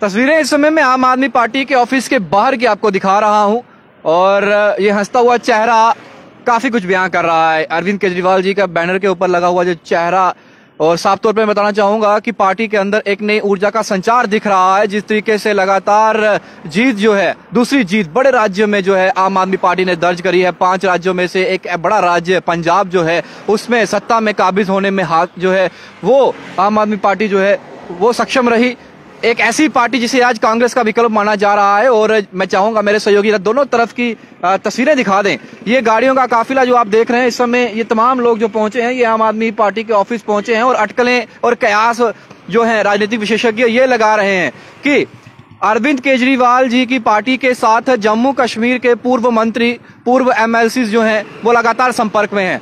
तस्वीरें इस समय मैं आम आदमी पार्टी के ऑफ़िस के बाहर की आपको दिखा रहा हूँ। और ये हंसता हुआ चेहरा काफ़ी कुछ बयां कर रहा है। अरविंद केजरीवाल जी का बैनर के ऊपर लगा हुआ जो चेहरा, और साफ़ तौर पर मैं बताना चाहूँगा कि पार्टी के अंदर एक नई ऊर्जा का संचार दिख रहा है, जिस तरीके से लगातार जीत जो है, दूसरी जीत बड़े राज्य में जो है आम आदमी पार्टी ने दर्ज करी है। पाँच राज्यों में से एक बड़ा राज्य पंजाब जो है, उसमें सत्ता में काबिज होने में हाथ जो है, वो आम आदमी पार्टी जो है, वो सक्षम रही। एक ऐसी पार्टी जिसे आज कांग्रेस का विकल्प माना जा रहा है और मैं चाहूँगा मेरे सहयोगी दोनों तरफ़ की तस्वीरें दिखा दें। ये गाड़ियों का काफिला जो आप देख रहे हैं, इस समय ये तमाम लोग जो पहुँचे हैं, ये आम आदमी पार्टी के ऑफ़िस पहुँचे हैं और अटकलें और कयास जो है राजनीतिक विशेषज्ञ ये लगा रहे हैं कि अरविंद केजरीवाल जी की पार्टी के साथ जम्मू कश्मीर के पूर्व मंत्री, पूर्व एमएलसी जो हैं, वो लगातार संपर्क में हैं।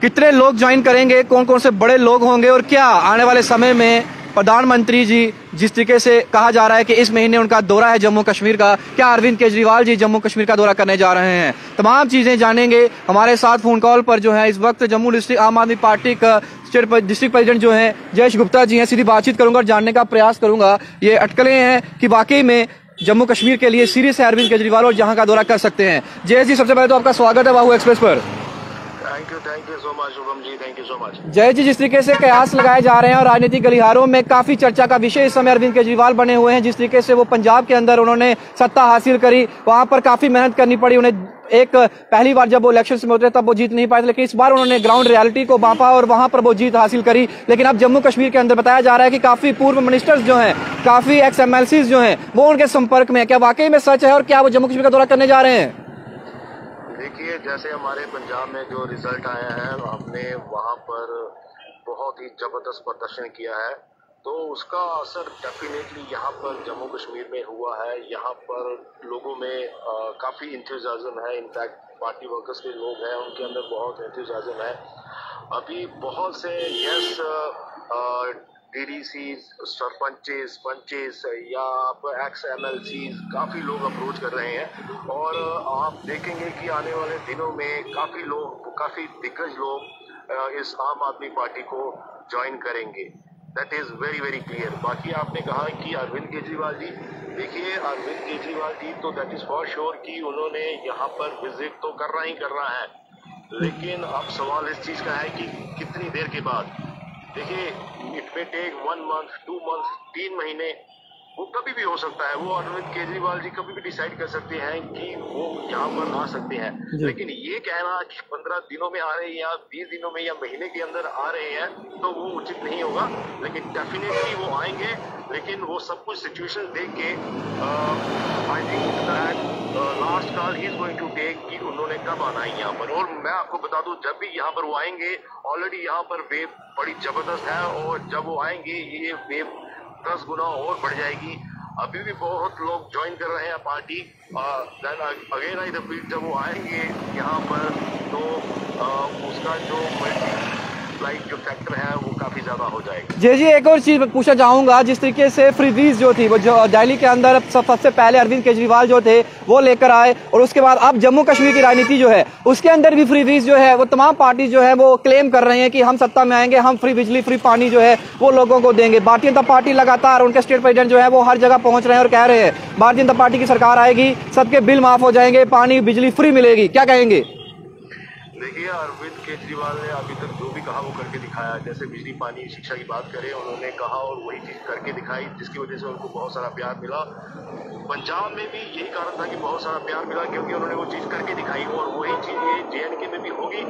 कितने लोग ज्वाइन करेंगे कौन कौन से बड़े लोग होंगे और क्या आने वाले समय में प्रधानमंत्री जी, जिस तरीके से कहा जा रहा है कि इस महीने उनका दौरा है जम्मू कश्मीर का, क्या अरविंद केजरीवाल जी जम्मू कश्मीर का दौरा करने जा रहे हैं? तमाम चीज़ें जानेंगे। हमारे साथ फ़ोन कॉल पर जो है इस वक्त जम्मू डिस्ट्रिक्ट आम आदमी पार्टी का डिस्ट्रिक्ट प्रेसिडेंट जो है, जयेश गुप्ता जी हैं, सीधी बातचीत करूँगा और जानने का प्रयास करूँगा। ये अटकलें हैं कि वाकई में जम्मू कश्मीर के लिए सीरियस है अरविंद केजरीवाल और जहाँ का दौरा कर सकते हैं। जयेश जी, सबसे पहले तो आपका स्वागत है बाहू एक्सप्रेस पर। Thank you thank you so much Shubham ji thank you so much Jai ji, जिस तरीके से कयास लगाए जा रहे हैं और राजनीतिक गलिहारों में काफ़ी चर्चा का विषय इस समय अरविंद केजरीवाल बने हुए हैं, जिस तरीके से वो पंजाब के अंदर उन्होंने सत्ता हासिल करी, वहाँ पर काफ़ी मेहनत करनी पड़ी, उन्हें एक पहली बार जब वो इलेक्शन में उतरे तब वो जीत नहीं पाए लेकिन इस बार उन्होंने ग्राउंड रियलिटी को बांपा और वहाँ पर वो जीत हासिल करी, लेकिन अब जम्मू कश्मीर के अंदर बताया जा रहा है कि काफ़ी पूर्व मिनिस्टर्स जो हैं, काफ़ी एक्स एमएलसी जो हैं, वो उनके संपर्क में है। क्या वाकई में सच है और क्या वो जम्मू कश्मीर का दौरा करने जा रहे हैं? देखिए, जैसे हमारे पंजाब में जो रिज़ल्ट आया है, हमने वहाँ पर बहुत ही ज़बरदस्त प्रदर्शन किया है। तो उसका असर डेफिनेटली यहाँ पर जम्मू कश्मीर में हुआ है। यहाँ पर लोगों में काफ़ी इंतजाजम है। इनफैक्ट पार्टी वर्कर्स के लोग हैं, उनके अंदर बहुत इंतजाजम है। अभी बहुत से यस डीडीसी सरपंचेस पंचेस या आप एक्स एम काफ़ी लोग अप्रोच कर रहे हैं। और आप देखेंगे कि आने वाले दिनों में काफ़ी लोग, काफ़ी दिग्गज लोग इस आम आदमी पार्टी को ज्वाइन करेंगे। That is very very clear बाकी आपने कहा कि अरविंद केजरीवाल जी, देखिए, अरविंद केजरीवाल जी तो दैट इज़ फॉर श्योर कि उन्होंने यहाँ पर विज़िट तो करना ही करना है। लेकिन अब सवाल इस चीज़ का है कि कितनी देर के बाद? देखिए it may take one month two month तीन महीने वो कभी भी हो सकता है। वो अरविंद केजरीवाल जी कभी भी डिसाइड कर सकते हैं कि वो यहाँ पर आ सकते हैं। लेकिन ये कहना कि पंद्रह दिनों में आ रहे हैं या बीस दिनों में या महीने के अंदर आ रहे हैं तो वो उचित नहीं होगा। लेकिन डेफिनेटली वो आएँगे। लेकिन वो सब कुछ सिचुएशन देख के I think that last call he is going to take कि उन्होंने कब आना है यहाँ पर। और मैं आपको बता दूँ जब भी यहाँ पर वो आएँगे ऑलरेडी यहाँ पर वेव बड़ी ज़बरदस्त है। और जब वो आएँगे ये वेव दस गुना और बढ़ जाएगी। अभी भी बहुत लोग ज्वाइन कर रहे हैं पार्टी अगेन आई रिपीट जब वो आएँगे यहाँ पर तो आ, उसका जो लाइक जो फैक्टर है, वो काफ़ी ज़्यादा हो जाएगा। जी जी, एक और चीज़ पूछना चाहूँगा, जिस तरीके से फ्रीवीज जो थी, वो जो दिल्ली के अंदर सबसे पहले अरविंद केजरीवाल जो थे, वो लेकर आए, और उसके बाद अब जम्मू कश्मीर की राजनीति जो है, उसके अंदर भी फ्रीवीज जो है, वो तमाम पार्टी जो है, वो क्लेम कर रहे हैं कि हम सत्ता में आएँगे, हम फ्री बिजली फ्री पानी जो है, वो लोगों को देंगे। भारतीय जनता पार्टी लगातार उनके स्टेट प्रेसिडेंट जो है, वो हर जगह पहुँच रहे हैं और कह रहे हैं, भारतीय जनता पार्टी की सरकार आएगी, सबके बिल माफ़ हो जाएँगे, पानी, बिजली फ्री मिलेगी। क्या कहेंगे? देखिए, अरविंद केजरीवाल ने अभी तक जो भी कहा वो करके दिखाया जैसे बिजली, पानी, शिक्षा की बात करें, उन्होंने कहा और वही चीज़ करके दिखाई, जिसकी वजह से उनको बहुत सारा प्यार मिला। पंजाब में भी यही कारण था कि बहुत सारा प्यार मिला, क्योंकि उन्होंने वो चीज़ करके दिखाई और वही चीज़ ये जे में भी होगी।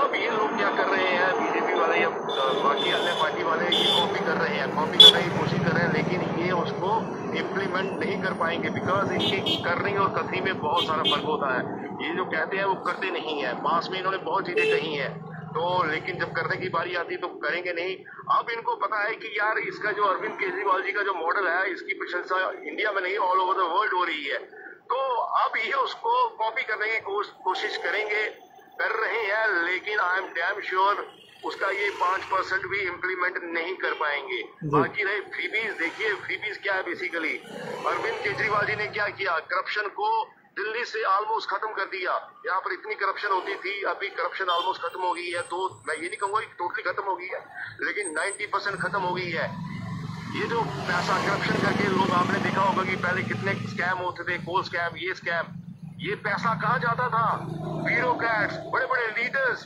अब ये लोग क्या कर रहे हैं, बीजेपी वाले या बाकी अन्य पार्टी वाले, ये कॉपी कर रहे हैं कॉपी करने की कोशिश कर रहे हैं, लेकिन ये उसको इम्प्लीमेंट नहीं कर पाएँगे बिकॉज़ इनकी करनी और कथनी में बहुत सारा फ़र्क होता है। ये जो कहते हैं वो करते नहीं है। पास में इन्होंने बहुत चीज़ें कही है। तो लेकिन जब करने की बारी आती तो करेंगे नहीं। अब इनको पता है कि यार इसका जो अरविंद केजरीवाल जी का जो मॉडल है इसकी प्रशंसा इंडिया में नहीं ऑल ओवर द वर्ल्ड हो रही है। तो अब ये उसको कॉपी करने की कोशिश करेंगे कर रहे हैं लेकिन आई एम डैम श्योर उसका ये पाँच परसेंट भी इम्प्लीमेंट नहीं कर पाएँगे। बाकी रहे फ्रीबीज देखिए फ्रीबीज क्या है बेसिकली अरविंद केजरीवाल जी ने क्या किया? करप्शन को दिल्ली से ऑलमोस्ट खत्म कर दिया। यहाँ पर इतनी करप्शन होती थी, अभी करप्शन ऑलमोस्ट खत्म हो गई है। तो मैं ये नहीं कहूँगा कि टोटली खत्म हो गई है, लेकिन 90 परसेंट खत्म हो गई है। ये जो पैसा करप्शन करके लोग आपने देखा होगा कि पहले कितने स्कैम होते थे कोल स्कैम ये स्कैम ये पैसा कहाँ जाता था? ब्यूरोक्रेट्स बड़े बड़े लीडर्स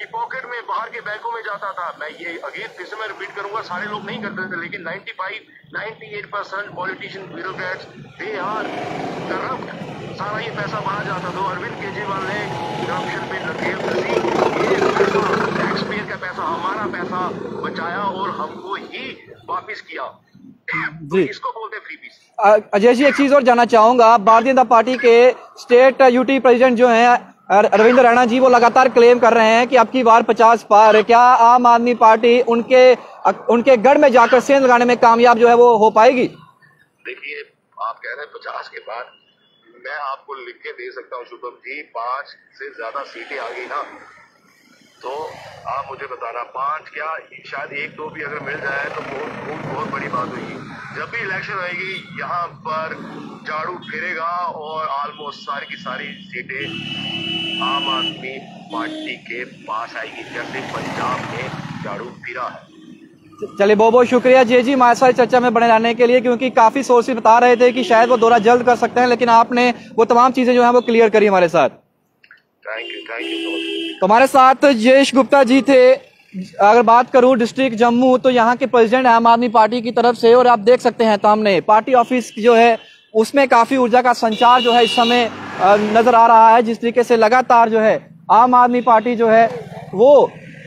की पॉकेट में बाहर के बैंकों में जाता था। मैं ये अगेन फिर से मैं रिपीट करूँगा, सारे लोग नहीं करते थे, लेकिन 95 98 percent politician bureaucrats they are corrupt सारा ये पैसा बाहर जाता था। अरविंद केजरीवाल ने करप्शन पे नकेल कसी ये पैसा टैक्स पेयर का पैसा हमारा पैसा बचाया और हमको ही वापिस किया। तो जी। इसको बोलते फ्री पीस अजय जी एक चीज़ और जानना चाहूँगा। भारतीय जनता पार्टी के स्टेट यूटी प्रेसिडेंट जो हैं अर- अरविंद रैना जी वो लगातार क्लेम कर रहे हैं कि अब की बार पचास पार। है। क्या आम आदमी पार्टी उनके उनके गढ़ में जाकर सेंध लगाने में कामयाब जो है वो हो पाएगी? देखिए आप कह रहे हैं पचास के बाद मैं आपको लिख के दे सकता हूँ, शुभम जी, पाँच से ज़्यादा सीटें आ गई ना। तो आप मुझे बताना, पाँच क्या, शायद एक दो भी अगर मिल जाए तो बहुत बहुत बहुत बड़ी बात होगी। जब भी इलेक्शन आएगी, यहाँ पर झाड़ू फिरेगा और ऑलमोस्ट सारी की सारी सीटें आम आदमी पार्टी के पास आएगी। जैसे पंजाब में झाड़ू फिरा है। चलिए बहुत बहुत शुक्रिया जे जी हमारे साथ चर्चा में बने रहने के लिए क्योंकि काफ़ी सोर्सेज बता रहे थे कि शायद वो दौरा जल्द कर सकते हैं लेकिन आपने वो तमाम चीज़ें जो है वो क्लियर करी हमारे साथ। थैंक यू थैंक यू तो हमारे साथ जयेश गुप्ता जी थे। अगर बात करूँ डिस्ट्रिक्ट जम्मू तो यहाँ के प्रेसिडेंट आम आदमी पार्टी की तरफ़ से और आप देख सकते हैं सामने पार्टी ऑफ़िस जो है उसमें काफ़ी ऊर्जा का संचार जो है इस समय नज़र आ रहा है। जिस तरीके से लगातार जो है आम आदमी पार्टी जो है वो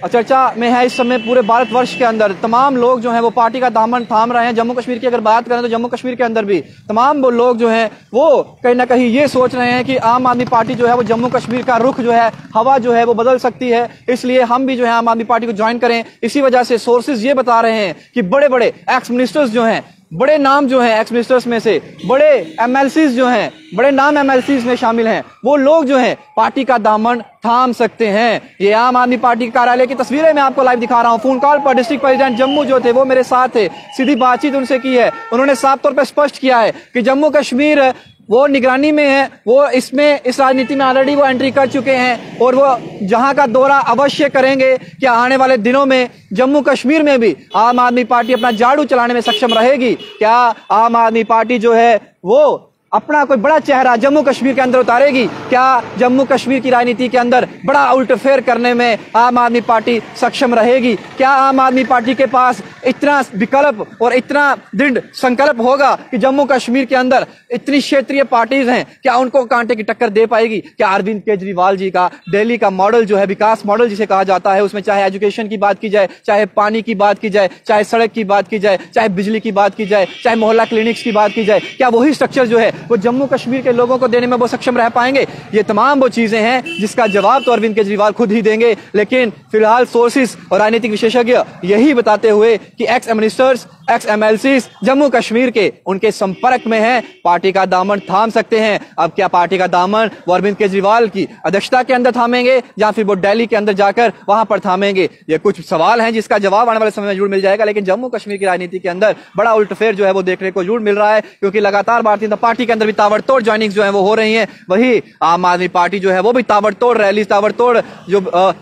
चर्चा में है इस समय पूरे भारतवर्ष के अंदर। तमाम लोग जो हैं वो पार्टी का दामन थाम रहे हैं। जम्मू कश्मीर की अगर बात करें तो जम्मू कश्मीर के अंदर भी तमाम वो लोग जो हैं वो कहीं ना कहीं ये सोच रहे हैं कि आम आदमी पार्टी जो है वो जम्मू कश्मीर का रुख जो है, हवा जो है वो बदल सकती है। इसलिए हम भी जो है आम आदमी पार्टी को ज्वाइन करें। इसी वजह से सोर्सेज ये बता रहे हैं कि बड़े बड़े एक्स मिनिस्टर्स जो हैं बड़े नाम जो हैं एक्स मिनिस्टर्स में से, बड़े एम जो हैं, बड़े नाम एम में शामिल हैं, वो लोग जो हैं, पार्टी का दामन थाम सकते हैं। ये आम आदमी पार्टी के कार्यालय की तस्वीरें मैं आपको लाइव दिखा रहा हूँ। फ़ोन कॉल पर डिस्ट्रिक्ट प्रेसिडेंट जम्मू जो थे, वो मेरे साथ थे, सीधी बातचीत उनसे की है। उन्होंने साफ़ तौर पर स्पष्ट किया है कि जम्मू कश्मीर वो निगरानी में है, वो इसमें, इस राजनीति में ऑलरेडी वो एंट्री कर चुके हैं और वो जहाँ का दौरा अवश्य करेंगे कि आने वाले दिनों में, जम्मू कश्मीर में भी आम आदमी पार्टी अपना झाड़ू चलाने में सक्षम रहेगी। क्या आम आदमी पार्टी जो है, वो अपना कोई बड़ा चेहरा जम्मू कश्मीर के अंदर उतारेगी, क्या जम्मू कश्मीर की राजनीति के अंदर बड़ा उल्टफेर करने में आम आदमी पार्टी सक्षम रहेगी? क्या आम आदमी पार्टी के पास इतना विकल्प और इतना दृढ़ संकल्प होगा कि जम्मू कश्मीर के अंदर इतनी क्षेत्रीय पार्टीज़ हैं, क्या उनको कांटे की टक्कर दे पाएगी? क्या अरविंद केजरीवाल जी का, दिल्ली का मॉडल जो है, विकास मॉडल जिसे कहा जाता है, उसमें चाहे एजुकेशन की बात की जाए, चाहे पानी की बात की जाए, चाहे सड़क की बात की जाए, चाहे बिजली की बात की जाए, चाहे मोहल्ला क्लिनिक्स की बात की जाए, क्या वही स्ट्रक्चर जो है वो जम्मू कश्मीर के लोगों को देने में वो सक्षम रह पाएँगे। ये तमाम वो चीज़ें हैं जिसका जवाब तो अरविंद केजरीवाल खुद ही देंगे। लेकिन फ़िलहाल सोर्सेस और राजनीतिक विशेषज्ञ यही बताते हुए कि ex ministers ex MLC Jammu Kashmir के, उनके संपर्क में हैं। पार्टी का दामन थाम सकते हैं। अब क्या पार्टी का दामन वो अरविंद केजरीवाल की अध्यक्षता के अंदर थामेंगे या फिर वो दिल्ली के अंदर जाकर वहाँ पर थामेंगे? ये कुछ सवाल हैं जिसका जवाब आने वाले समय में ज़रूर मिल जाएगा, लेकिन जम्मू कश्मीर की राजनीति के अंदर बड़ा उल्टफेर जो है वो देखने को ज़रूर मिल रहा है, क्योंकि लगातार भारतीय जनता पार्टी के अंदर भी ताबड़तोड़ ज्वाइनिंग जो है वो हो रही है। वही आम आदमी पार्टी जो है वो भी ताबड़तोड़ रैली ताबड़तोड़ जो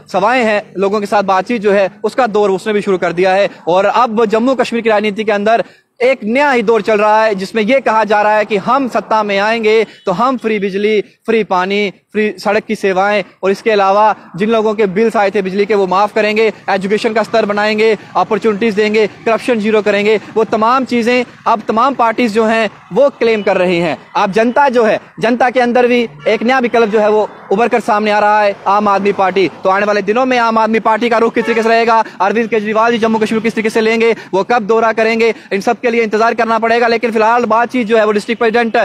सभाएँ हैं, लोगों के साथ बातचीत जो है, उसका दौर उसने भी शुरू कर दिया है। और अब जम्मू कश्मीर की राजनीति के अंदर एक नया ही दौर चल रहा है, जिसमें यह कहा जा रहा है कि हम सत्ता में आएँगे तो हम फ्री बिजली, फ्री पानी, फ्री सड़क की सेवाएँ, और इसके अलावा जिन लोगों के बिल्स आए थे बिजली के वो माफ़ करेंगे, एजुकेशन का स्तर बनाएँगे, अपॉर्चुनिटीज़ देंगे, करप्शन ज़ीरो करेंगे, वो तमाम चीज़ें अब तमाम पार्टीज़ जो हैं, वो क्लेम कर रही हैं। अब जनता जो है, जनता के अंदर भी एक नया विकल्प जो है वो उभर कर सामने आ रहा है, आम आदमी पार्टी। तो आने वाले दिनों में आम आदमी पार्टी का रुख किस तरीके से रहेगा? अरविंद केजरीवाल जी जम्मू कश्मीर किस तरीके से लेंगे? वो कब दौरा करेंगे? इन सब के लिए इंतज़ार करना पड़ेगा, लेकिन फ़िलहाल बातचीत जो है वो डिस्ट्रिक्ट प्रेसिडेंट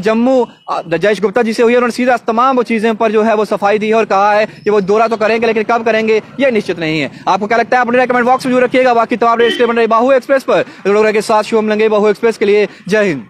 जम्मू जयेश गुप्ता जी से हुई है। उन्होंने सीधा तमाम वो चीज़ें पर जो है वो सफ़ाई दी है और कहा है कि वो दौरा तो करेंगे, लेकिन कब करेंगे, ये निश्चित नहीं है। आपको क्या लगता है अपने कमेंट बॉक्स में जो रखिएगा। बाकी तमाम बाहू एक्सप्रेस पर लोग के साथ शुभम लंगे। बाहू एक्सप्रेस के लिए जय हिंद।